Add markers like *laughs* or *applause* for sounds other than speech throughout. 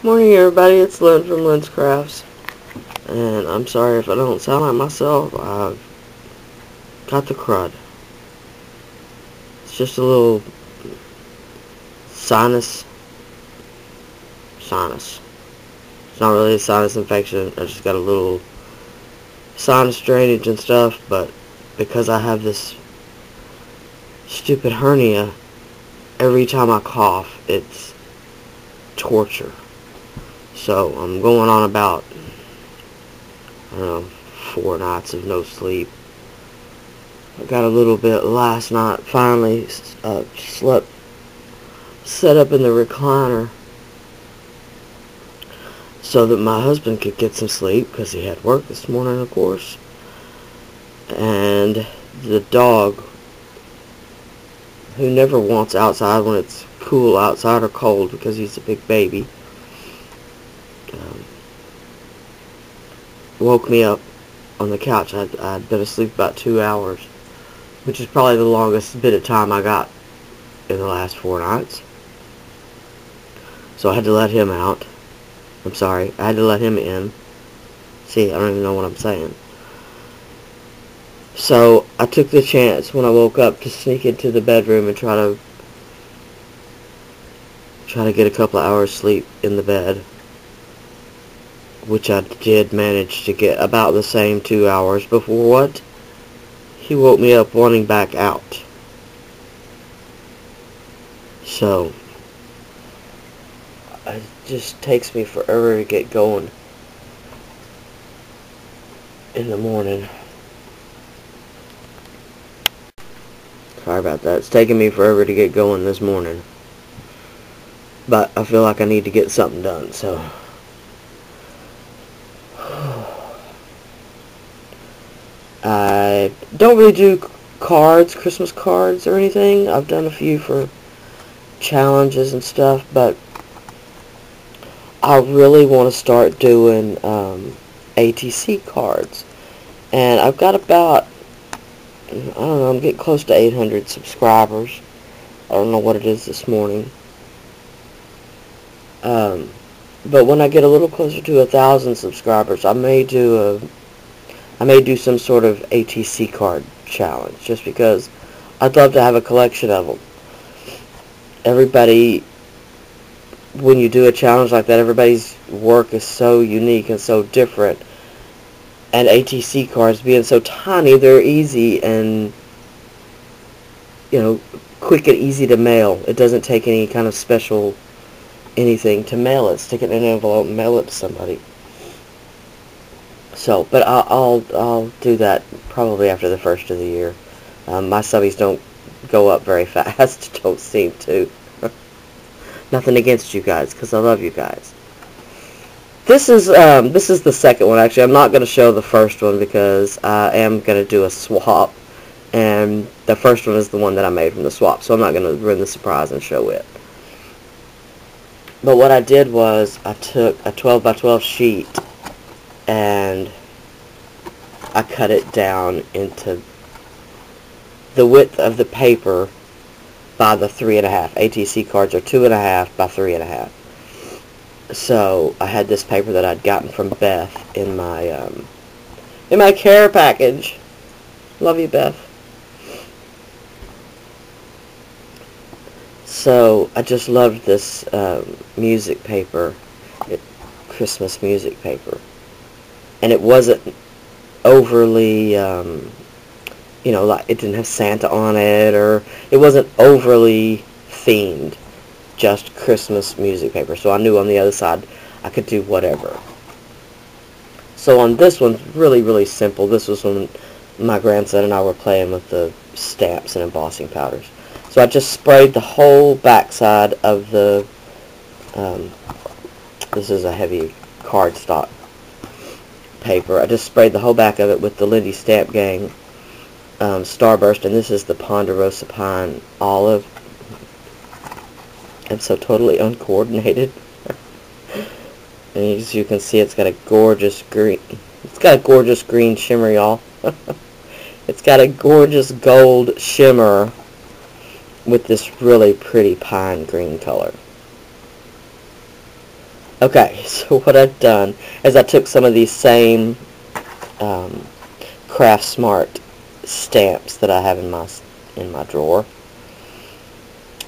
Morning everybody, it's Lyn from LynzCraftz. And I'm sorry if I don't sound like myself, I've got the crud. It's just a little sinus, sinus. It's not really a sinus infection, I just got a little sinus drainage and stuff, but because I have this stupid hernia, every time I cough, it's torture. So I'm going on about, I don't know, four nights of no sleep. I got a little bit last night, finally uh, slept, set up in the recliner so that my husband could get some sleep because he had work this morning, of course. And the dog, who never wants outside when it's cool outside or cold because he's a big baby, woke me up on the couch. I'd, I'd been asleep about two hours, which is probably the longest bit of time I got in the last four nights. So I had to let him out. I'm sorry, I had to let him in. See, I don't even know what I'm saying. So I took the chance when I woke up to sneak into the bedroom and try to try to get a couple of hours sleep in the bed which I did manage to get about the same two hours before what? He woke me up wanting back out. So, it just takes me forever to get going in the morning. Sorry about that. It's taking me forever to get going this morning. But I feel like I need to get something done, so... I don't really do cards, Christmas cards or anything. I've done a few for challenges and stuff, but I really want to start doing um, ATC cards. And I've got about, I don't know, I'm getting close to 800 subscribers. I don't know what it is this morning. Um, but when I get a little closer to a thousand subscribers, I may do a I may do some sort of ATC card challenge just because I'd love to have a collection of them. Everybody, when you do a challenge like that, everybody's work is so unique and so different. And ATC cards being so tiny, they're easy and, you know, quick and easy to mail. It doesn't take any kind of special anything to mail it. Stick it in an envelope and mail it to somebody. So, but I'll, I'll, I'll do that probably after the first of the year. Um, my subbies don't go up very *laughs* fast, don't seem to. *laughs* Nothing against you guys, because I love you guys. This is um, this is the second one, actually. I'm not going to show the first one because I am going to do a swap. And the first one is the one that I made from the swap, so I'm not going to ruin the surprise and show it. But what I did was I took a 12 by 12 sheet and I cut it down into the width of the paper by the three and a half. ATC cards are two and a half by three and a half. So I had this paper that I'd gotten from Beth in my um, in my care package. Love you, Beth. So I just loved this um, music paper, Christmas music paper and it wasn't overly, um, you know, like it didn't have Santa on it, or it wasn't overly themed, just Christmas music paper. So I knew on the other side I could do whatever. So on this one, really, really simple. This was when my grandson and I were playing with the stamps and embossing powders. So I just sprayed the whole backside of the, um, this is a heavy cardstock paper. I just sprayed the whole back of it with the Lindy Stamp Gang um, Starburst, and this is the Ponderosa Pine Olive. I'm so totally uncoordinated. *laughs* and as you can see, it's got a gorgeous green. It's got a gorgeous green shimmer, y'all. *laughs* it's got a gorgeous gold shimmer with this really pretty pine green color. Okay, *laughs* so what I've done is I took some of these same um, Craft Smart stamps that I have in my in my drawer,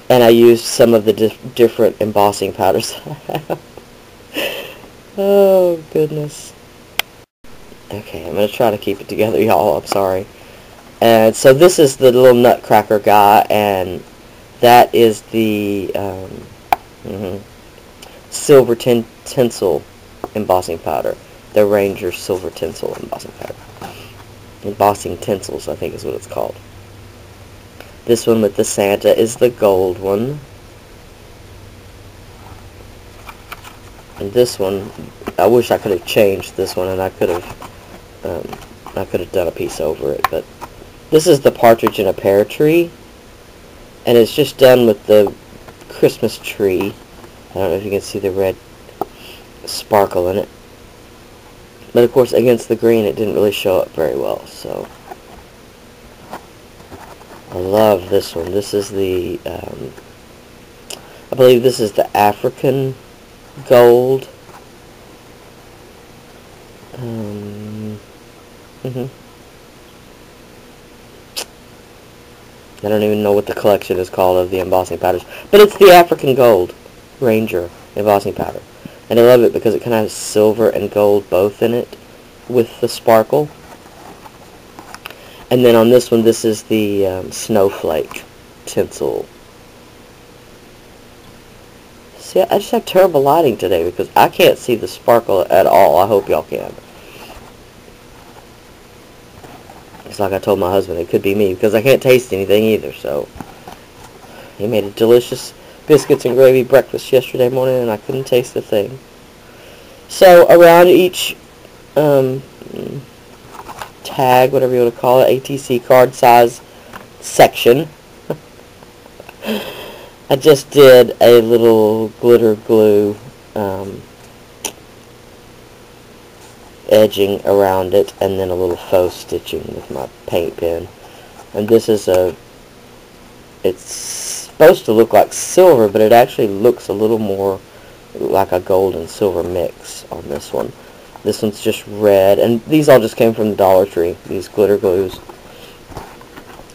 and I used some of the dif different embossing powders *laughs* I have. oh goodness. Okay, I'm gonna try to keep it together, *laughs* y'all. I'm sorry. And so this is the little nutcracker guy, and that is the um, mm -hmm, silver tin tinsel embossing powder. The Ranger silver tinsel embossing powder. Embossing tinsels, I think is what it's called. This one with the Santa is the gold one. And this one, I wish I could have changed this one and I could have, um, I could have done a piece over it, but this is the partridge in a pear tree and it's just done with the Christmas tree. I don't know if you can see the red sparkle in it. But of course against the green it didn't really show up very well, so I love this one. This is the um, I believe this is the African gold. Um, mm -hmm. I don't even know what the collection is called of the embossing powders. But it's the African Gold Ranger embossing powder. And I love it because it kind of has silver and gold both in it with the sparkle. And then on this one, this is the um, Snowflake tinsel. See, I just have terrible lighting today because I can't see the sparkle at all. I hope y'all can. It's like I told my husband, it could be me, because I can't taste anything either, so... He made a delicious biscuits and gravy breakfast yesterday morning, and I couldn't taste a thing. So, around each um, tag, whatever you want to call it, ATC card size section, *laughs* I just did a little glitter glue um, edging around it and then a little faux stitching with my paint pen and this is a it's supposed to look like silver but it actually looks a little more like a gold and silver mix on this one. This one's just red and these all just came from the Dollar Tree these glitter glues.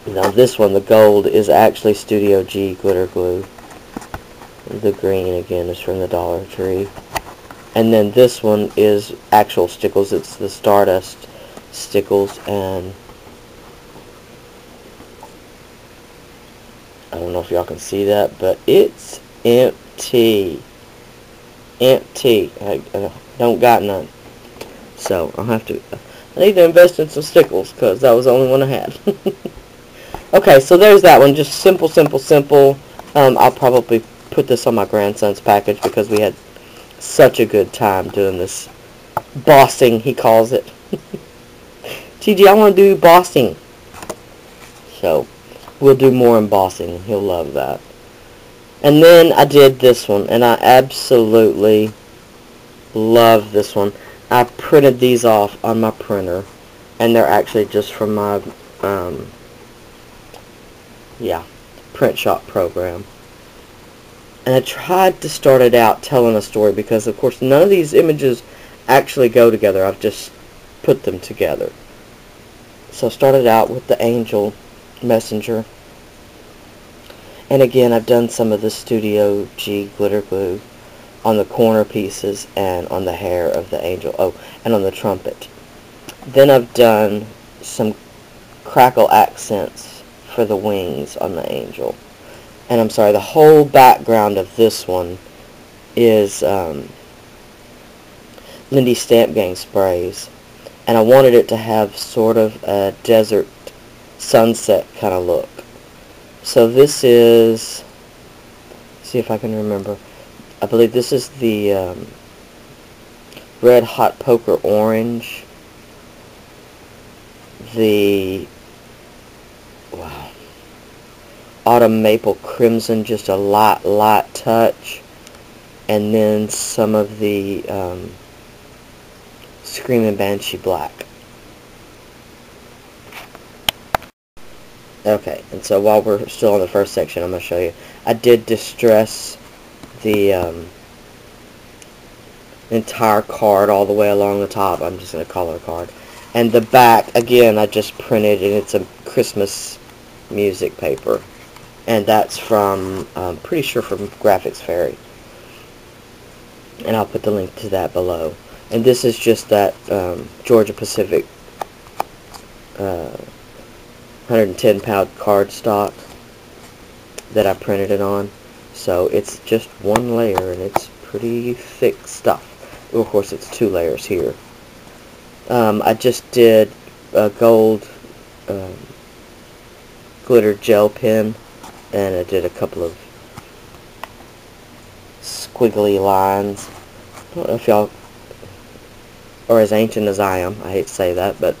Now this one the gold is actually Studio G glitter glue. The green again is from the Dollar Tree. And then this one is actual stickles. It's the Stardust stickles and I don't know if y'all can see that, but it's empty. Empty. I, I don't got none. So I'll have to. I need to invest in some stickles because that was the only one I had. *laughs* okay, so there's that one. Just simple, simple, simple. Um, I'll probably put this on my grandson's package because we had such a good time doing this bossing, he calls it. *laughs* TG, I want to do bossing. So, we'll do more embossing. He'll love that. And then I did this one, and I absolutely love this one. I printed these off on my printer, and they're actually just from my, um, yeah, print shop program. And I tried to start it out telling a story because, of course, none of these images actually go together. I've just put them together. So I started out with the angel messenger. And again, I've done some of the Studio G glitter glue on the corner pieces and on the hair of the angel. Oh, and on the trumpet. Then I've done some crackle accents for the wings on the angel and I'm sorry, the whole background of this one is um, Lindy Stamp Gang sprays. And I wanted it to have sort of a desert sunset kind of look. So this is, see if I can remember, I believe this is the um, Red Hot Poker Orange, the, wow, autumn maple crimson, just a light, light touch. And then some of the um, Screaming Banshee black. Okay, and so while we're still on the first section, I'm going to show you. I did distress the um, entire card all the way along the top. I'm just going to color card. And the back, again, I just printed, and it's a Christmas music paper. And that's from, I'm pretty sure from Graphics Fairy. And I'll put the link to that below. And this is just that um, Georgia Pacific uh, 110 pound cardstock that I printed it on. So it's just one layer and it's pretty thick stuff. Well, of course it's two layers here. Um, I just did a gold um, glitter gel pen and I did a couple of squiggly lines. I don't know if y'all or as ancient as I am, I hate to say that, but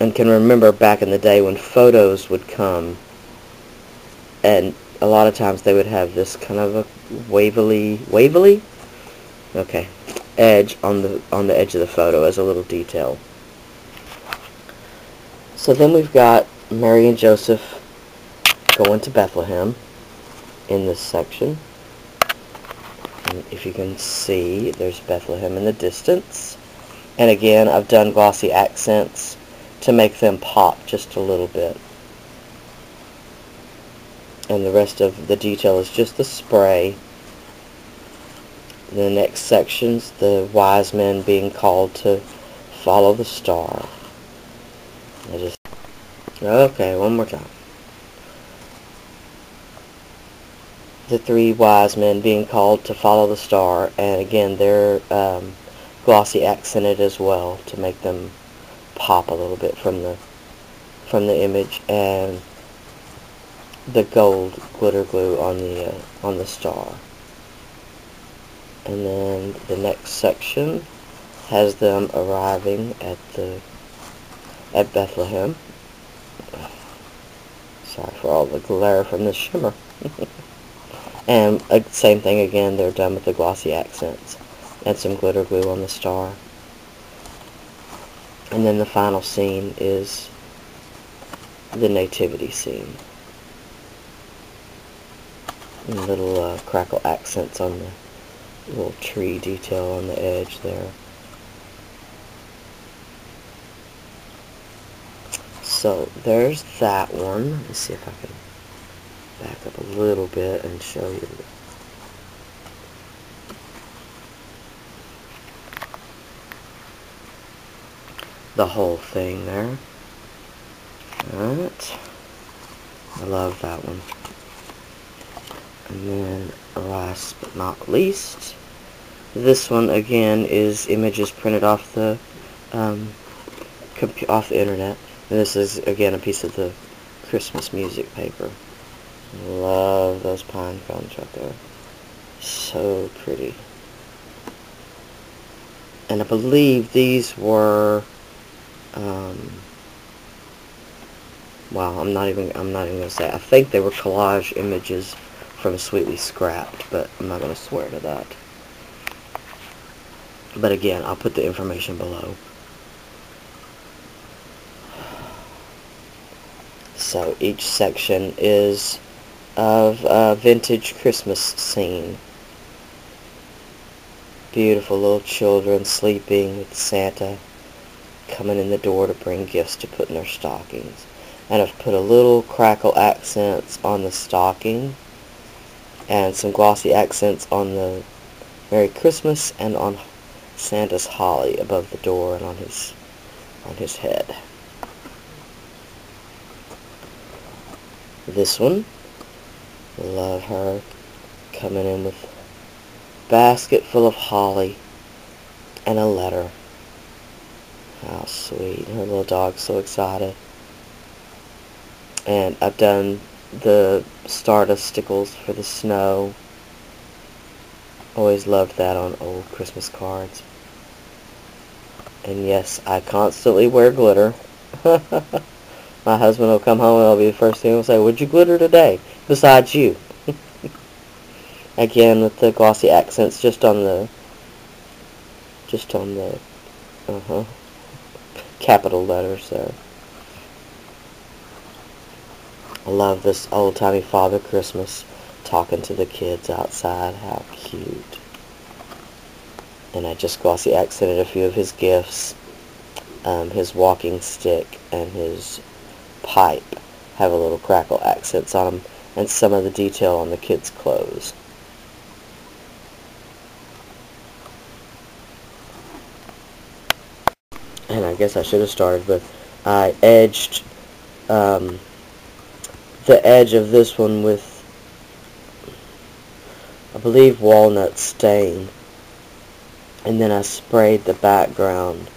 and can remember back in the day when photos would come. And a lot of times they would have this kind of a wavily wavily okay. Edge on the on the edge of the photo as a little detail. So then we've got Mary and Joseph going to Bethlehem in this section. And if you can see there's Bethlehem in the distance. And again I've done glossy accents to make them pop just a little bit and the rest of the detail is just the spray. The next section's the wise men being called to follow the star. I just okay, one more time. The three wise men being called to follow the star, and again they're um, glossy accented as well to make them pop a little bit from the from the image and the gold glitter glue on the uh, on the star. And then the next section has them arriving at the at Bethlehem. Sorry for all the glare from the shimmer. *laughs* and uh, same thing again, they're done with the glossy accents and some glitter glue on the star. And then the final scene is the nativity scene little uh, crackle accents on the little tree detail on the edge there. So there's that one. Let me see if I can back up a little bit and show you. The whole thing there. Alright. I love that one. And then last but not least, this one again is images printed off the um, off the internet. And this is again a piece of the Christmas music paper. Love those pine cones right there. So pretty. And I believe these were um, wow, I'm not even I'm not even gonna say. I think they were collage images from Sweetly Scrapped, but I'm not to swear to that. But again, I'll put the information below. So each section is of a vintage Christmas scene. Beautiful little children sleeping with Santa coming in the door to bring gifts to put in their stockings. And I've put a little crackle accents on the stocking and some glossy accents on the Merry Christmas and on Santa's holly above the door and on his on his head. This one, love her coming in with basket full of holly and a letter. How sweet. Her little dog's so excited. And I've done the stardust stickles for the snow. Always loved that on old Christmas cards. And yes, I constantly wear glitter. *laughs* My husband will come home and it'll be the first thing he'll say, Would you glitter today? Besides you. *laughs* Again, with the glossy accents just on the, just on the, uh-huh, capital letters there. I love this old-timey Father Christmas talking to the kids outside. How cute. And I just glossy accented a few of his gifts. Um, his walking stick and his pipe have a little crackle accents on them and some of the detail on the kids' clothes. Guess I should have started with I edged um, the edge of this one with I believe walnut stain and then I sprayed the background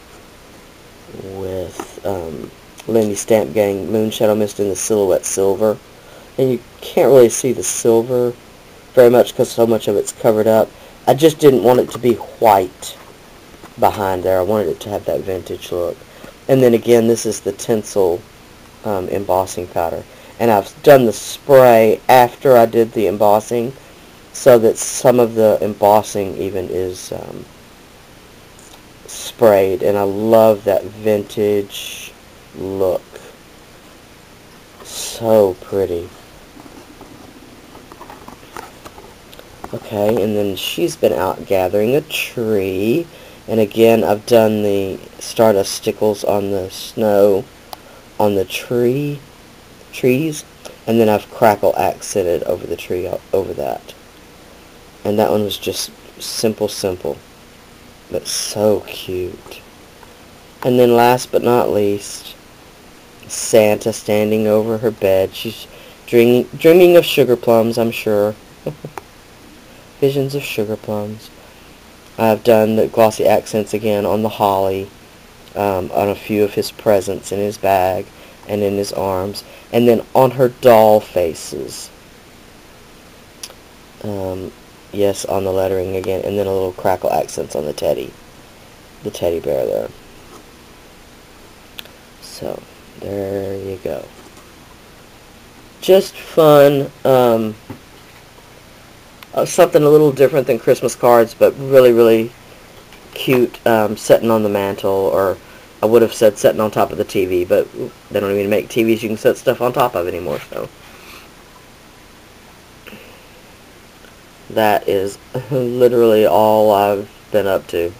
with um, Lindy Stamp Gang Moonshadow Mist in the Silhouette Silver. And you can't really see the silver very much because so much of it's covered up. I just didn't want it to be white behind there. I wanted it to have that vintage look. And then again, this is the tinsel um, embossing powder. And I've done the spray after I did the embossing so that some of the embossing even is um, sprayed. And I love that vintage look. So pretty. Okay, and then she's been out gathering a tree. And again, I've done the Stardust Stickles on the snow on the tree, trees. And then I've crackle accented over the tree, uh, over that. And that one was just simple, simple. But so cute. And then last but not least, Santa standing over her bed. She's dreaming, dreaming of sugar plums, I'm sure. *laughs* Visions of sugar plums. I've done the glossy accents again on the holly, um, on a few of his presents in his bag and in his arms, and then on her doll faces. Um, yes, on the lettering again, and then a little crackle accents on the teddy, the teddy bear there. So, there you go. Just fun. Um, uh, something a little different than Christmas cards, but really, really cute um, sitting on the mantle, or I would have said sitting on top of the TV, but they don't even make TVs you can set stuff on top of anymore, so. That is *laughs* literally all I've been up to.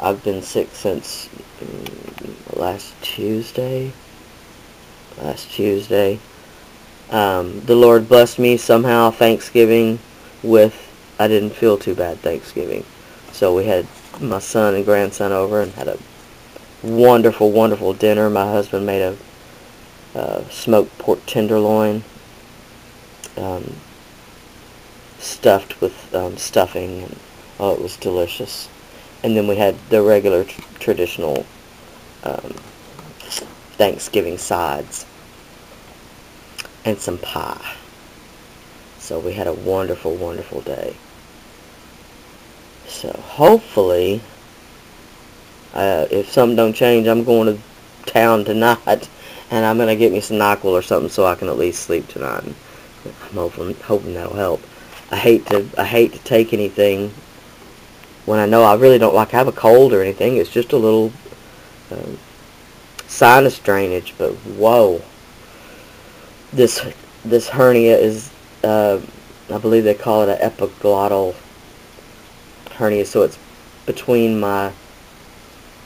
I've been sick since last Tuesday. Last Tuesday. Um, the Lord blessed me somehow Thanksgiving with, I didn't feel too bad Thanksgiving. So we had my son and grandson over and had a wonderful, wonderful dinner. My husband made a uh, smoked pork tenderloin um, stuffed with um, stuffing. And, oh, it was delicious. And then we had the regular tr traditional um, Thanksgiving sides and some pie. So we had a wonderful, wonderful day. So hopefully, uh, if something don't change, I'm going to town tonight, *laughs* and I'm going to get me some NyQuil or something so I can at least sleep tonight. I'm hoping, hoping that'll help. I hate to, I hate to take anything when I know I really don't like have a cold or anything. It's just a little um, sinus drainage, but whoa. This this hernia is, uh, I believe they call it an epiglottal hernia, so it's between my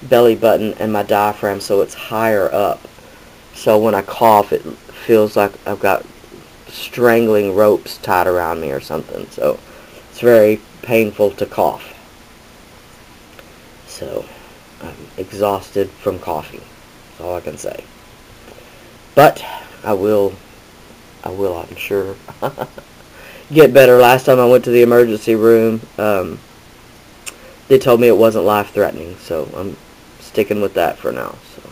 belly button and my diaphragm, so it's higher up. So when I cough, it feels like I've got strangling ropes tied around me or something. So it's very painful to cough. So I'm exhausted from coughing. That's all I can say. But I will, I will, I'm sure, *laughs* get better. Last time I went to the emergency room, um, they told me it wasn't life-threatening, so I'm sticking with that for now. So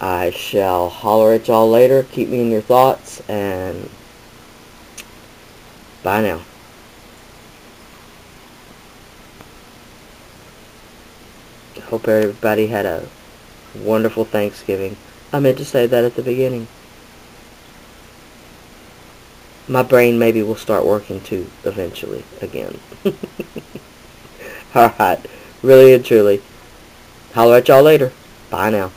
I shall holler at y'all later. Keep me in your thoughts, and bye now. Hope everybody had a wonderful Thanksgiving. I meant to say that at the beginning. My brain maybe will start working too eventually again. *laughs* Alright. Really and truly. Holler at y'all later. Bye now.